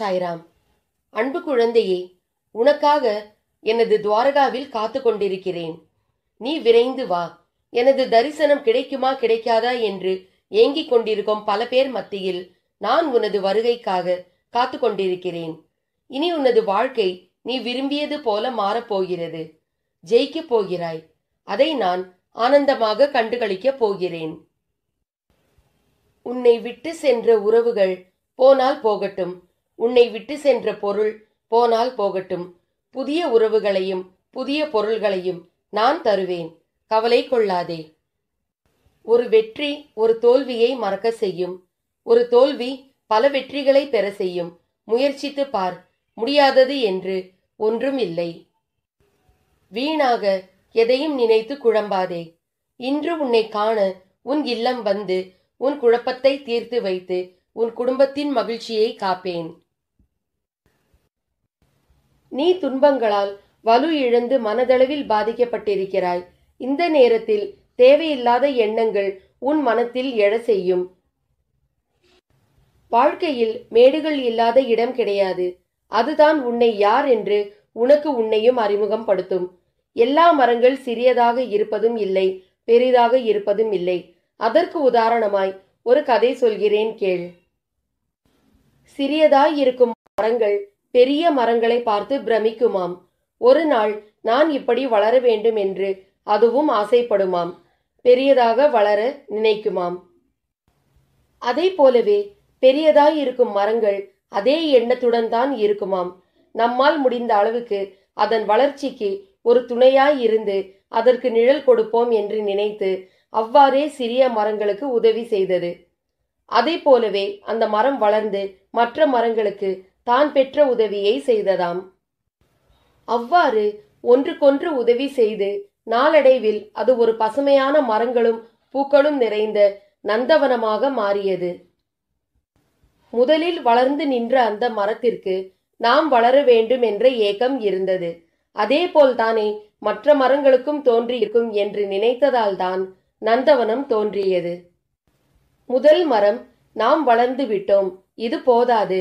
சாய்ராம். அன்பு குழந்தையே உனக்காக எனது துவாரகாவில் காத்து கொண்டிருக்கிறேன். நீ விரைந்து வா. எனது தரிசனம் கிடைக்குமா கிடைக்காதா என்று ஏங்கிக் கொண்டிருக்கும் பல பேர் மத்தியில் நான் உனது வருகைக்காக காத்து கொண்டிருக்கிறேன். இனி உனது வாழ்க்கை நீ விரும்பியது போல மாறப்போகிறது ஜெயிக்கப் போகிறாய். அதை நான் ஆனந்தமாக கண்டுகளிக்கப் போகிறேன். உன்னை விட்டு சென்ற உறவுகள் போனால் போகட்டும். உன்னை விட்டு சென்ற பொருள் போனால் போகட்டும். புதிய உறவுகளையும் புதிய பொருள்களையும் நான் தருவேன். கவலை கொள்ளாதே. ஒரு வெற்றி ஒரு தோல்வியை மறக்க செய்யும். ஒரு தோல்வி பல வெற்றிகளை பெற செய்யும். முயற்சித்து பார். முடியாதது என்று ஒன்றும் இல்லை. வீணாக எதையும் நினைத்து குழம்பாதே. இன்று உன்னை காண உன் இல்லம் வந்து உன் குழப்பத்தை தீர்த்து வைத்து உன் குடும்பத்தின் மகிழ்ச்சியை காப்பேன். நீ துன்பங்களால் வலு இழந்து மனதளவில் பாதிக்கப்பட்டிருக்கிறாய். இந்த நேரத்தில் தேவையில்லாத எண்ணங்கள் உன் மனத்தில் எழ செய்யும். வாழ்க்கையில் மேடுகள் இல்லாத இடம் கிடையாது. அதுதான் உன்னை யார் என்று உனக்கு உன்னையும் அறிமுகம் படுத்தும் எல்லா மரங்கள் சிறியதாக இருப்பதும் இல்லை பெரிதாக இருப்பதும் இல்லை. அதற்கு உதாரணமாய் ஒரு கதை சொல்கிறேன் கேள். சிறியதாய் இருக்கும் மரங்கள் பெரிய மரங்களை பார்த்து பிரமிக்குமாம். ஒரு நாள் நான் இப்படி வளர வேண்டும் என்று அதுவும் ஆசைப்படுமாம். பெரியதாக வளர நினைக்குமாம். அதை போலவே பெரியதாய் இருக்கும் மரங்கள் அதே எண்ணத்துடன் தான் இருக்குமாம். நம்மால் முடிந்த அளவுக்கு அதன் வளர்ச்சிக்கு ஒரு துணையாய் இருந்து அதற்கு நிழல் கொடுப்போம் என்று நினைத்து அவ்வாறே சிறிய மரங்களுக்கு உதவி செய்தது. அதை போலவே அந்த மரம் வளர்ந்து மற்ற மரங்களுக்கு தான் பெற்ற உதவியை செய்ததாம். அவ்வாறு ஒன்றுக்கொன்று உதவி செய்து நாளடைவில் அது ஒரு பசுமையான மரங்களும் பூக்களும் நிறைந்த நந்தவனமாக மாறியது. முதலில் வளர்ந்து நின்ற அந்த மரத்திற்கு நாம் வளர வேண்டும் என்ற ஏக்கம் இருந்தது. அதே போல்தானே மற்ற மரங்களுக்கும் தோன்றியிருக்கும் என்று நினைத்ததால்தான் நந்தவனம் தோன்றியது. முதல் மரம் நாம் வளர்ந்து விட்டோம். இது போதாது.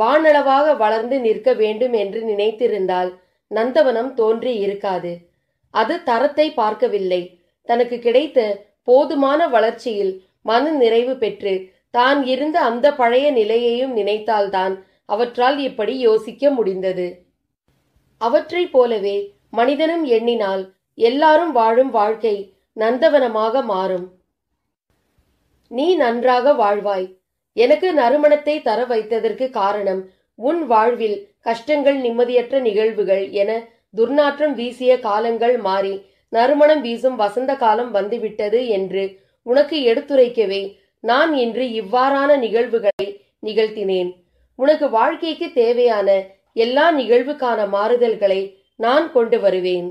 வானளவாக வளர்ந்து நிற்க வேண்டும் என்று நினைத்திருந்தால் நந்தவனம் தோன்றி இருக்காது. அது தரத்தை பார்க்கவில்லை. தனக்கு கிடைத்த போதுமான வளர்ச்சியில் மன நிறைவு பெற்று தான் இருந்த அந்த பழைய நிலையையும் நினைத்தால்தான் அவற்றால் இப்படி யோசிக்க முடிந்தது. அவற்றைப் போலவே மனிதனும் எண்ணினால் எல்லாரும் வாழும் வாழ்க்கை நந்தவனமாக மாறும். நீ நன்றாக வாழ்வாய். எனக்கு நறுமணத்தை தர வைத்ததற்கு காரணம் உன் வாழ்வில் கஷ்டங்கள் நிம்மதியற்ற நிகழ்வுகள் என துர்நாற்றம் வீசிய காலங்கள் மாறி நறுமணம் வீசும் வசந்த காலம் வந்துவிட்டது என்று உனக்கு எடுத்துரைக்கவே நான் இன்று இவ்வாறான நிகழ்வுகளை நிகழ்த்தினேன். உனக்கு வாழ்க்கைக்கு தேவையான எல்லா நிகழ்வுக்கான மாறுதல்களை நான் கொண்டு வருவேன்.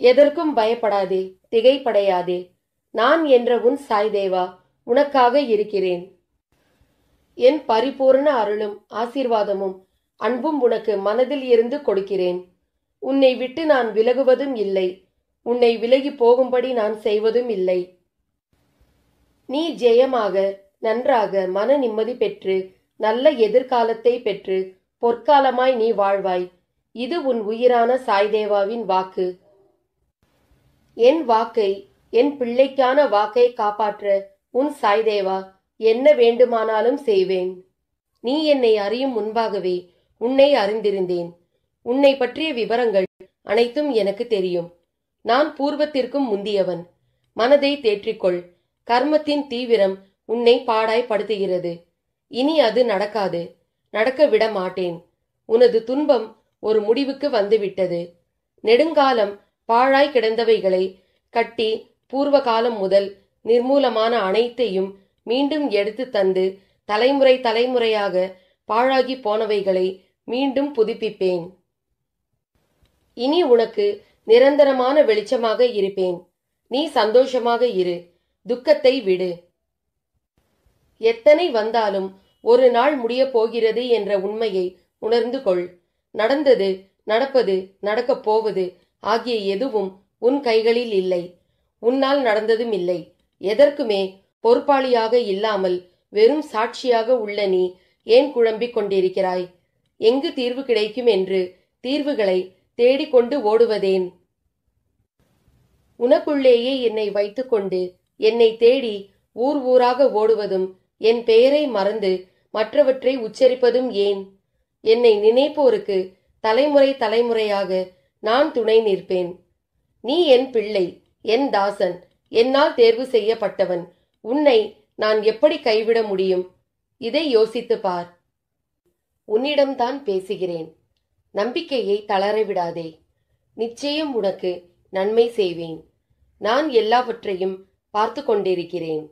எதற்கும் பயப்படாதே திகைப்படையாதே. நான் என்ற உன் சாய்தேவா உனக்காக இருக்கிறேன். என் பரிபூர்ண அருளும் ஆசீர்வாதமும் அன்பும் உனக்கு மனதில் இருந்து கொடுக்கிறேன். உன்னை விட்டு நான் விலகுவதும் இல்லை. உன்னை விலகி போகும்படி நான் செய்வதும் இல்லை. நீ ஜெயமாக நன்றாக மன நிம்மதி பெற்று நல்ல எதிர்காலத்தை பெற்று பொற்காலமாய் நீ வாழ்வாய். இது உன் உயிரான சாய்தேவாவின் வாக்கு. என் வாக்கை என் பிள்ளைக்கான வாக்கை காப்பாற்ற உன் சாய்தேவா என்ன வேண்டுமானாலும் செய்வேன். நீ என்னை அறியும் முன்பாகவே உன்னை அறிந்திருந்தேன். உன்னை பற்றிய விவரங்கள் அனைத்தும் எனக்கு தெரியும். நான் பூர்வத்திற்கும் முந்தியவன். மனதை தேற்றிக்கொள். கர்மத்தின் தீவிரம் உன்னை பாடாய்படுத்துகிறது இனி அது நடக்காது. நடக்க விட மாட்டேன். உனது துன்பம் ஒரு முடிவுக்கு வந்துவிட்டது. நெடுங்காலம் பாழாய் கிடந்தவைகளை கட்டி பூர்வ காலம் முதல் நிர்மூலமான அனைத்தையும் மீண்டும் எடுத்து தந்து தலைமுறை தலைமுறையாக பாழாகி போனவைகளை மீண்டும் புதுப்பிப்பேன். இனி உனக்கு நிரந்தரமான வெளிச்சமாக இருப்பேன். நீ சந்தோஷமாக இரு. துக்கத்தை விடு. எத்தனை வந்தாலும் ஒரு நாள் முடியப் போகிறது என்ற உண்மையை உணர்ந்து கொள். நடந்தது நடப்பது நடக்கப் போவது ஆகிய எதுவும் உன் கைகளில் இல்லை. உன்னால் நடந்ததும் இல்லை. எதற்குமே பொறுப்பாளியாக இல்லாமல் வெறும் சாட்சியாக உள்ள நீ ஏன் குழம்பிக் கொண்டிருக்கிறாய்? எங்கு தீர்வு கிடைக்கும் என்று தீர்வுகளை தேடிக்கொண்டு ஓடுவதேன்? உனக்குள்ளேயே என்னை வைத்துக்கொண்டு என்னை தேடி ஊர் ஊராக ஓடுவதும் என் பெயரை மறந்து மற்றவற்றை உச்சரிப்பதும் ஏன்? என்னை நினைப்போருக்கு தலைமுறை தலைமுறையாக நான் துணை நிற்பேன். நீ என் பிள்ளை என் தாசன் என்னால் தேர்வு செய்யப்பட்டவன் உன்னை நான் எப்படி கைவிட முடியும்? இதை யோசித்து பார். உன்னிடம்தான் பேசுகிறேன். நம்பிக்கையை தளரவிடாதே நிச்சயம் உனக்கு நன்மை செய்வேன். நான் எல்லாவற்றையும் பார்த்து கொண்டிருக்கிறேன்.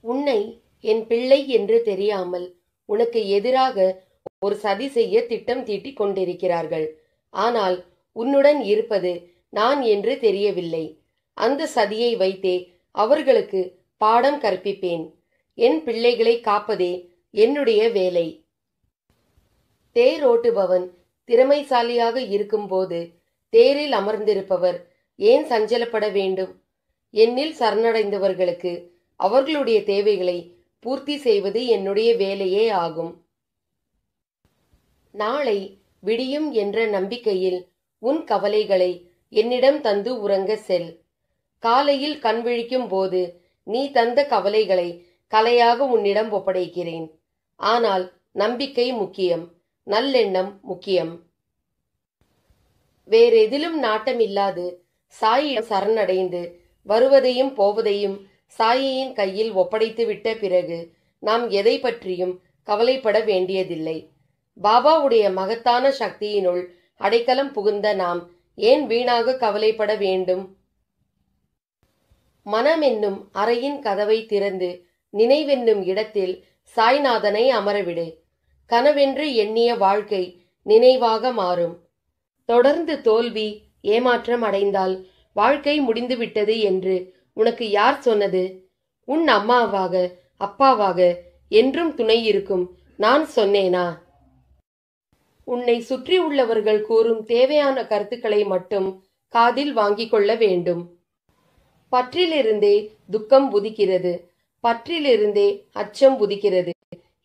உன்னை என் பிள்ளை என்று தெரியாமல் உனக்கு எதிராக ஒரு சதி செய்ய திட்டம் தீட்டிக் கொண்டிருக்கிறார்கள். ஆனால் உன்னுடன் இருப்பது நான் என்று தெரியவில்லை. அந்த சதியை வைத்தே அவர்களுக்கு பாடம் கற்பிப்பேன். என் பிள்ளைகளை காப்பதே என்னுடைய வேலை. தேரோட்டுபவன் திறமைசாலியாக இருக்கும்போது தேரில் அமர்ந்திருப்பவர் ஏன் சஞ்சலப்பட வேண்டும்? என்னில் சரணடைந்தவர்களுக்கு அவர்களுடைய தேவைகளை பூர்த்தி செய்வது என்னுடைய வேலையே ஆகும். நாளை விடியும் என்ற நம்பிக்கையில் உன் கவலைகளை என்னிடம் தந்து உறங்க செல். காலையில் கண் விழிக்கும் போது நீ தந்த கவலைகளை கலையாக உன்னிடம் ஒப்படைக்கிறேன். ஆனால் நம்பிக்கை முக்கியம் நல்லெண்ணம் முக்கியம். வேறெதிலும் நாட்டமில்லாது சாயிடம் சரணடைந்து வருவதையும் போவதையும் சாயியின் கையில் ஒப்படைத்து விட்ட பிறகு நாம் எதை பற்றியும் கவலைப்பட வேண்டியதில்லை. பாபாவுடைய மகத்தான சக்தியினுள் அடைக்கலம் புகுந்த நாம் ஏன் வீணாக கவலைப்பட வேண்டும்? மனமென்னும் அறையின் கதவை திறந்து நினைவென்னும் இடத்தில் சாய்நாதனை அமரவிடு. கனவென்று எண்ணிய வாழ்க்கை நினைவாக மாறும். தொடர்ந்து தோல்வி ஏமாற்றம் அடைந்தால் வாழ்க்கை முடிந்துவிட்டது என்று உனக்கு யார் சொன்னது? உன் அம்மாவாக அப்பாவாக என்றும் துணை இருக்கும் நான் சொன்னேனா? உன்னை சுற்றி உள்ளவர்கள் கூறும் தேவையான கருத்துக்களை மட்டும் காதில் வாங்கிக் கொள்ள வேண்டும். பற்றிலிருந்தே துக்கம் உதிக்கிறது பற்றிலிருந்தே அச்சம் உதிக்கிறது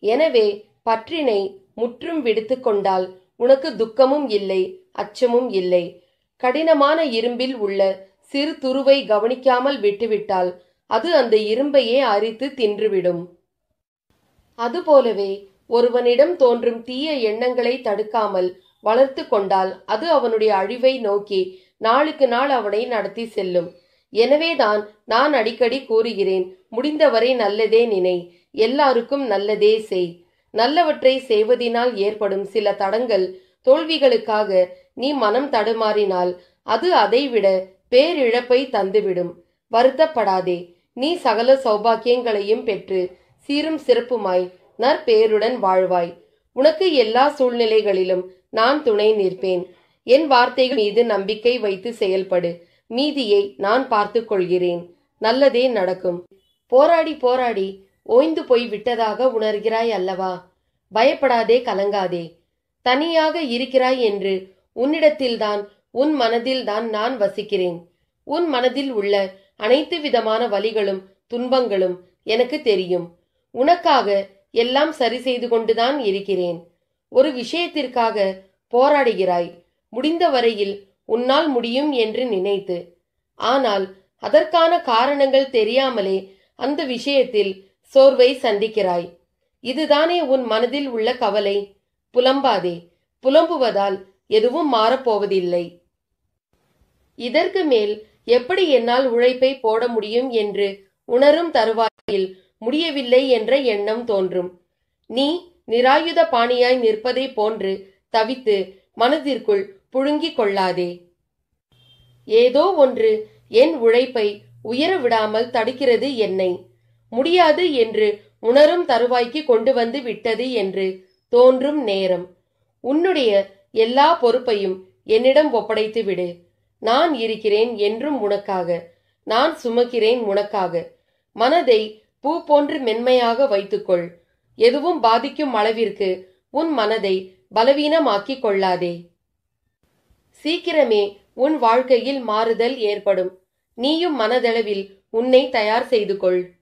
எனவே பற்றினை முற்றும் விடுத்து கொண்டால் உனக்கு துக்கமும் இல்லை அச்சமும் இல்லை. கடினமான இரும்பில் உள்ள சிறு துருவை கவனிக்காமல் விட்டுவிட்டால் அது அந்த இரும்பையே அரித்து தின்றுவிடும். அதுபோலவே ஒருவனிடம் தோன்றும் தீய எண்ணங்களை தடுக்காமல் வளர்த்து கொண்டால் அது அவனுடைய அழிவை நோக்கி நாளுக்கு நாள் அவனை நடத்தி செல்லும். எனவேதான் நான் அடிக்கடி கூறுகிறேன் முடிந்தவரை நல்லதே நினை எல்லாருக்கும் நல்லதே செய். நல்லவற்றை செய்வதினால் ஏற்படும் சில தடங்கள் தோல்விகளுக்காக நீ மனம் தடுமாறினால் அது அதைவிட பேரிழப்பை தந்துவிடும். வருத்தப்படாதே நீ சகல சௌபாக்கியங்களையும் பெற்று சீரும் சிறப்புமாய் நற்பேருடன் வாழ்வாய். உனக்கு எல்லா சூழ்நிலைகளிலும் நான் துணை நிற்பேன். என் வார்த்தைகள் மீது நம்பிக்கை வைத்து செயல்படு. மீதியை நான் பார்த்து கொள்கிறேன். நல்லதே நடக்கும். போராடி போராடி ஓய்ந்து போய் விட்டதாக உணர்கிறாய் அல்லவா? பயப்படாதே கலங்காதே. தனியாக இருக்கிறாய் என்று உன்னிடத்தில்தான் உன் மனதில்தான் நான் வசிக்கிறேன். உன் மனதில் உள்ள அனைத்து விதமான வலிகளும் துன்பங்களும் எனக்கு தெரியும். உனக்காக எல்லாம் சரி செய்து கொண்டுதான் இருக்கிறேன். ஒரு விஷயத்திற்காக போராடுகிறாய். முடிந்த வரையில் உன்னால் முடியும் என்று நினைத்து. ஆனால் அதற்கான காரணங்கள் தெரியாமலே அந்த விஷயத்தில் சோர்வை சந்திக்கிறாய். இதுதானே உன் மனதில் உள்ள கவலை. புலம்பாதே புலம்புவதால் எதுவும் மாறப்போவதில்லை. இதற்கு மேல் எப்படி என்னால் உழைப்பை போட முடியும் என்று உணரும் தருவாயில் முடியவில்லை என்ற எண்ணம் தோன்றும். நீ நிராயுத பாணியாய் நிற்பதை போன்று தவித்து மனதிற்குள் புழுங்கிக் கொள்ளாதே ஏதோ ஒன்று என் உழைப்பை உயர விடாமல் தடுக்கிறது என்னை. முடியாது என்று உணரும் தருவாய்க்கு கொண்டு வந்து விட்டது என்று தோன்றும் நேரம். உன்னுடைய எல்லா பொறுப்பையும் என்னிடம் ஒப்படைத்து விடு. நான் இருக்கிறேன் என்றும் உனக்காக. நான் சுமக்கிறேன் உனக்காக. மனதை பூ போன்று மென்மையாக வைத்துக்கொள். எதுவும் பாதிக்கும் அளவிற்கு உன் மனதை பலவீனமாக்கிக் கொள்ளாதே. சீக்கிரமே உன் வாழ்க்கையில் மாறுதல் ஏற்படும். நீயும் மனதளவில் உன்னை தயார் செய்து கொள்.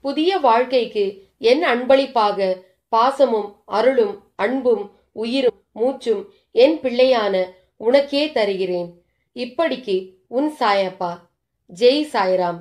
புதிய வாழ்க்கைக்கு என் அன்பளிப்பாக பாசமும் அருளும் அன்பும் உயிரும் மூச்சும் என் பிள்ளையான உனக்கே தருகிறேன். இப்படிக்கு உன் சாயப்பா. ஜெய் சாய்ராம்.